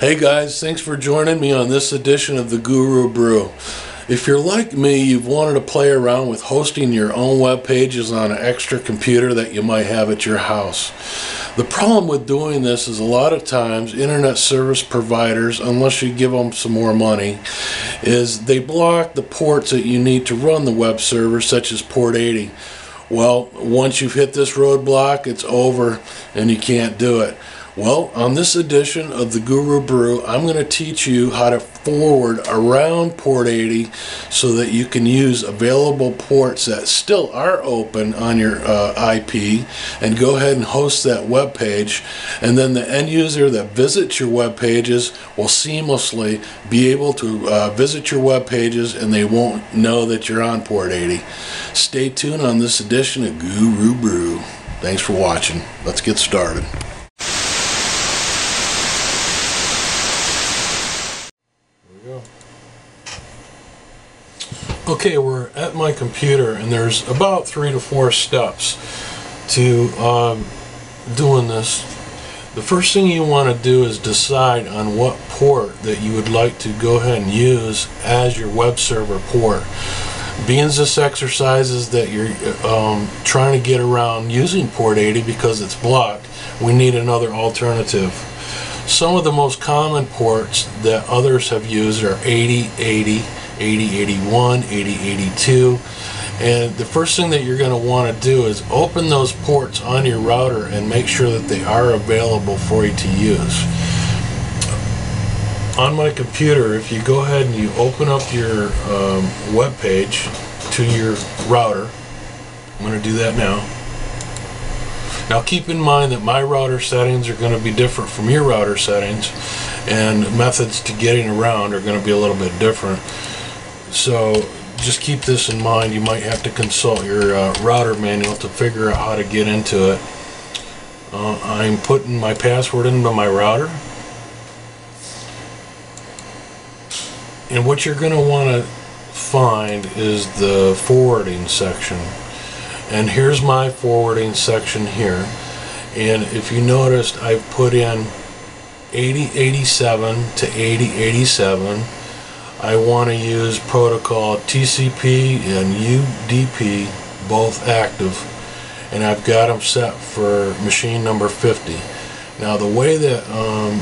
Hey guys, thanks for joining me on this edition of the Guru Brew. If you're like me, you've wanted to play around with hosting your own web pages on an extra computer that you might have at your house. The problem with doing this is a lot of times internet service providers, unless you give them some more money, is they block the ports that you need to run the web server, such as port 80. Well, once you've hit this roadblock, it's over and you can't do it. Well, on this edition of the Guru Brew, I'm going to teach you how to forward around port 80 so that you can use available ports that still are open on your uh, IP and go ahead and host that web page. And then the end user that visits your web pages will seamlessly be able to uh, visit your web pages and they won't know that you're on port 80. Stay tuned on this edition of Guru Brew. Thanks for watching. Let's get started. Okay, we're at my computer and there's about three to four steps to um, doing this. The first thing you want to do is decide on what port that you would like to go ahead and use as your web server port. Being this exercises that you're um, trying to get around using port 80 because it's blocked, we need another alternative. Some of the most common ports that others have used are 8080, 8081, 8082. And the first thing that you're going to want to do is open those ports on your router and make sure that they are available for you to use. On my computer, if you go ahead and you open up your um, web page to your router, I'm going to do that now. Now keep in mind that my router settings are going to be different from your router settings and methods to getting around are going to be a little bit different. So just keep this in mind. You might have to consult your uh, router manual to figure out how to get into it. Uh, I'm putting my password into my router. And what you're going to want to find is the forwarding section. And here's my forwarding section here. And if you noticed, I've put in 8087 to 8087 I want to use protocol TCP and UDP both active and I've got them set for machine number 50 now the way that um,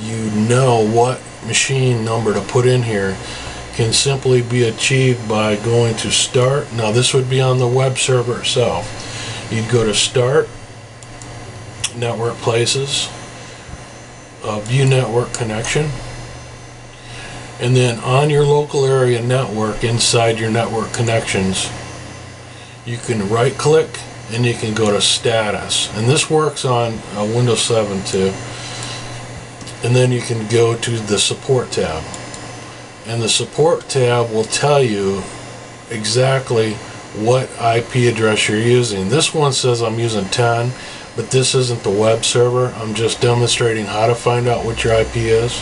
you know what machine number to put in here can simply be achieved by going to start. Now this would be on the web server itself. You'd go to start network places uh, view network connection and then on your local area network inside your network connections you can right click and you can go to status. And this works on uh, Windows 7 too. And then you can go to the support tab. And the support tab will tell you exactly what IP address you're using. This one says I'm using 10 but this isn't the web server. I'm just demonstrating how to find out what your IP is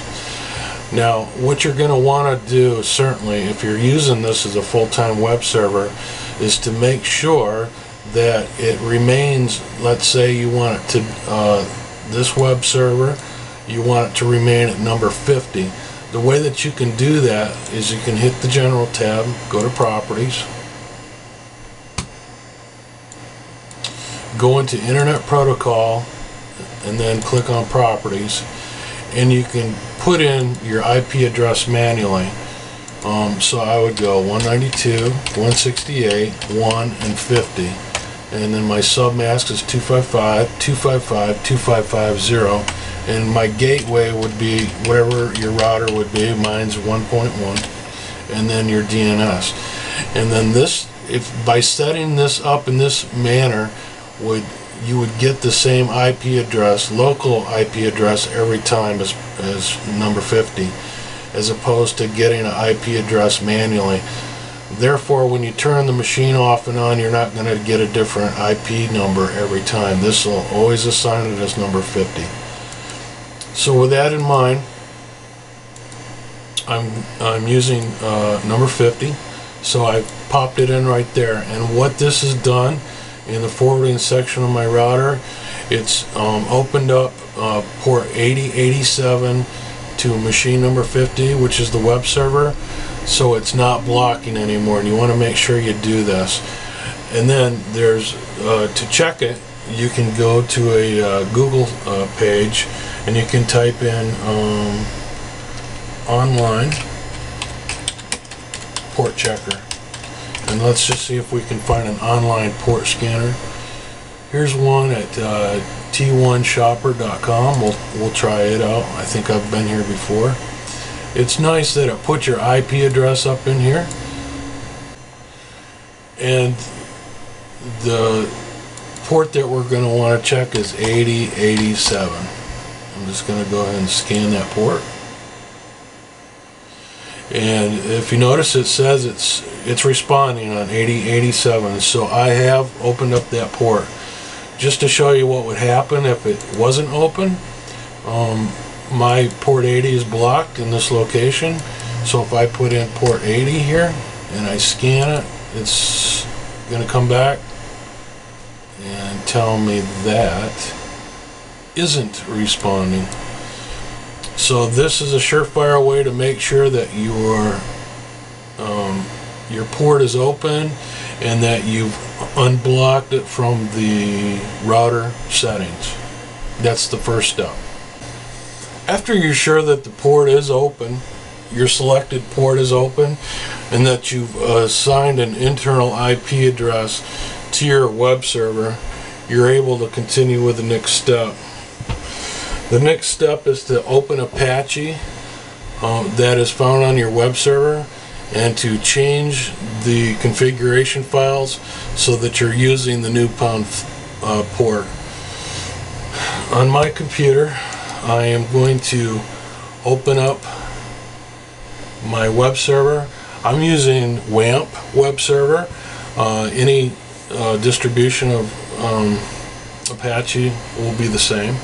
now, what you're going to want to do, certainly, if you're using this as a full-time web server, is to make sure that it remains, let's say you want it to, uh, this web server, you want it to remain at number 50. The way that you can do that is you can hit the General tab, go to Properties, go into Internet Protocol, and then click on Properties and you can put in your IP address manually. Um, so I would go 192, 168, 1, and 50. And then my submask is 255, 255, 2550. And my gateway would be whatever your router would be. Mine's 1.1. And then your DNS. And then this, if by setting this up in this manner, would you would get the same IP address, local IP address every time as, as number 50, as opposed to getting an IP address manually. Therefore, when you turn the machine off and on, you're not going to get a different IP number every time. This will always assign it as number 50. So with that in mind, I'm, I'm using uh, number 50. So I popped it in right there. And what this has done in the forwarding section of my router. It's um, opened up uh, port 8087 to machine number 50, which is the web server, so it's not blocking anymore. And you want to make sure you do this. And then there's uh, to check it, you can go to a uh, Google uh, page and you can type in um, online port checker. And let's just see if we can find an online port scanner. Here's one at uh, t1shopper.com. We'll, we'll try it out. I think I've been here before. It's nice that it puts your IP address up in here. And the port that we're going to want to check is 8087. I'm just going to go ahead and scan that port. And if you notice it says it's it's responding on 8087 so I have opened up that port. Just to show you what would happen if it wasn't open um, my port 80 is blocked in this location. So if I put in port 80 here and I scan it it's gonna come back and tell me that isn't responding so this is a surefire way to make sure that your um, your port is open and that you've unblocked it from the router settings. That's the first step. After you're sure that the port is open, your selected port is open, and that you've assigned an internal IP address to your web server, you're able to continue with the next step. The next step is to open Apache um, that is found on your web server and to change the configuration files so that you're using the new pound uh, port. On my computer, I am going to open up my web server. I'm using WAMP web server. Uh, any uh, distribution of um, Apache will be the same.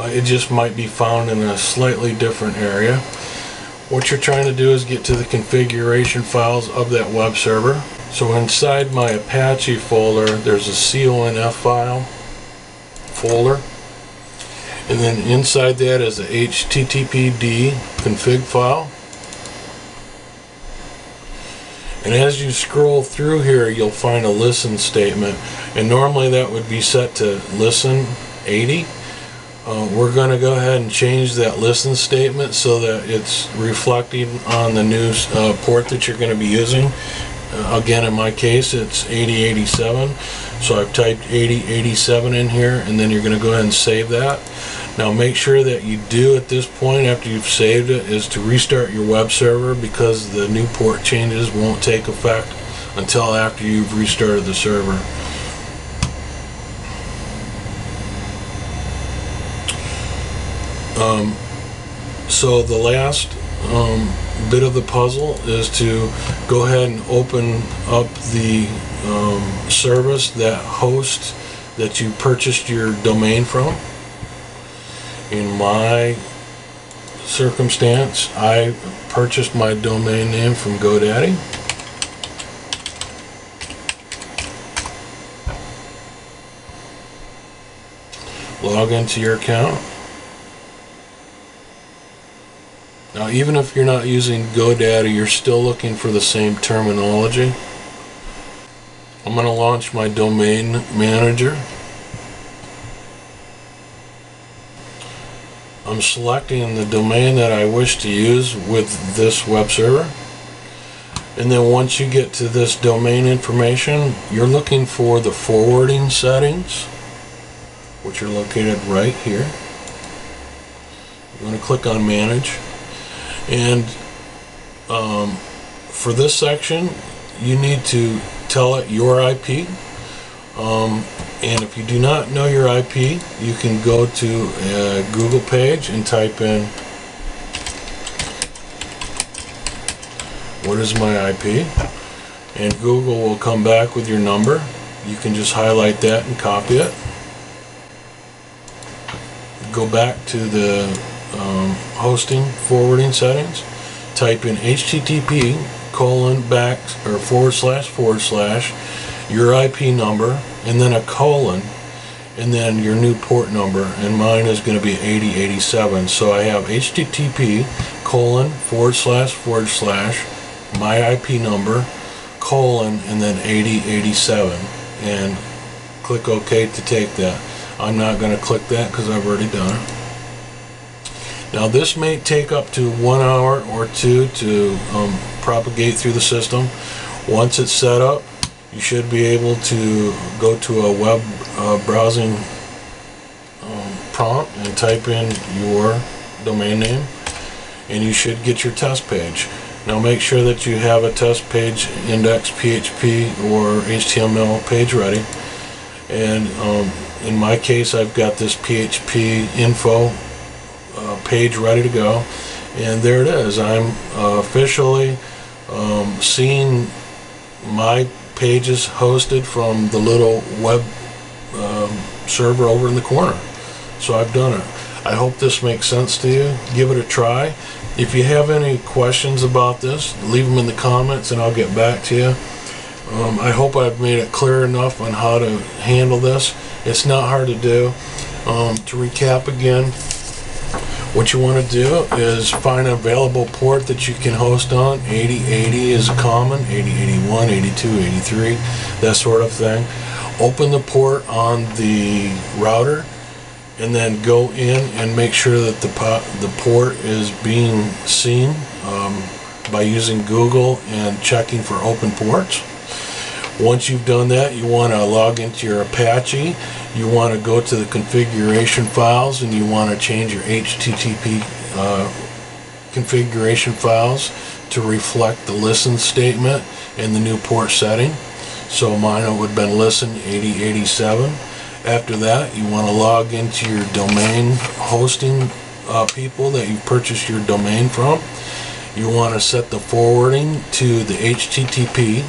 Uh, it just might be found in a slightly different area. What you're trying to do is get to the configuration files of that web server. So inside my Apache folder, there's a CONF file folder. And then inside that is a HTTPD config file. And as you scroll through here, you'll find a listen statement. And normally that would be set to listen 80. Uh, we're going to go ahead and change that listen statement so that it's reflecting on the new uh, port that you're going to be using. Uh, again, in my case, it's 8087. So I've typed 8087 in here, and then you're going to go ahead and save that. Now make sure that you do at this point after you've saved it is to restart your web server because the new port changes won't take effect until after you've restarted the server. Um, so the last um, bit of the puzzle is to go ahead and open up the um, service that host that you purchased your domain from. In my circumstance, I purchased my domain name from GoDaddy. Log into your account. Now, even if you're not using GoDaddy, you're still looking for the same terminology. I'm going to launch my domain manager. I'm selecting the domain that I wish to use with this web server. And then once you get to this domain information, you're looking for the forwarding settings, which are located right here. You want to click on manage. And um, for this section, you need to tell it your IP. Um, and if you do not know your IP, you can go to a Google page and type in what is my IP and Google will come back with your number. You can just highlight that and copy it. Go back to the um, hosting forwarding settings, type in HTTP colon back or forward slash forward slash your IP number and then a colon and then your new port number, and mine is going to be 8087. So I have HTTP colon forward slash forward slash my IP number colon and then 8087 and click OK to take that. I'm not going to click that because I've already done it. Now this may take up to one hour or two to um, propagate through the system. Once it's set up, you should be able to go to a web uh, browsing um, prompt and type in your domain name and you should get your test page. Now make sure that you have a test page index PHP or HTML page ready and um, in my case I've got this PHP info page ready to go. And there it is. I'm officially um, seeing my pages hosted from the little web um, server over in the corner. So I've done it. I hope this makes sense to you. Give it a try. If you have any questions about this leave them in the comments and I'll get back to you. Um, I hope I've made it clear enough on how to handle this. It's not hard to do. Um, to recap again what you want to do is find an available port that you can host on. 8080 is common, 8081, 82, 83, that sort of thing. Open the port on the router and then go in and make sure that the, the port is being seen um, by using Google and checking for open ports. Once you've done that, you want to log into your Apache you want to go to the configuration files and you want to change your HTTP uh, configuration files to reflect the listen statement in the new port setting. So mine would have been listen 8087. After that, you want to log into your domain hosting uh, people that you purchased your domain from. You want to set the forwarding to the HTTP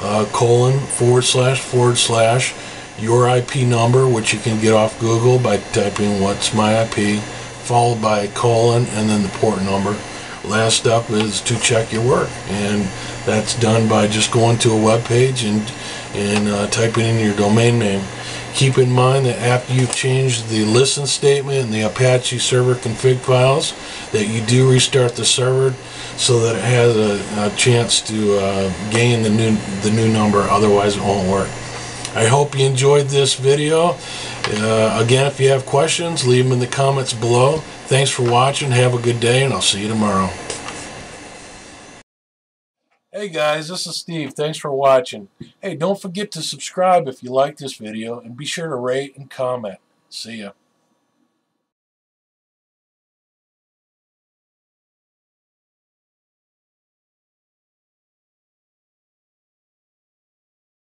uh, colon forward slash forward slash your IP number, which you can get off Google by typing what's my IP, followed by a colon and then the port number. Last step is to check your work, and that's done by just going to a web page and, and uh, typing in your domain name. Keep in mind that after you've changed the listen statement and the Apache server config files, that you do restart the server so that it has a, a chance to uh, gain the new the new number. Otherwise, it won't work. I hope you enjoyed this video. Uh, again, if you have questions, leave them in the comments below. Thanks for watching. Have a good day, and I'll see you tomorrow. Hey guys, this is Steve. Thanks for watching. Hey, don't forget to subscribe if you like this video, and be sure to rate and comment. See ya.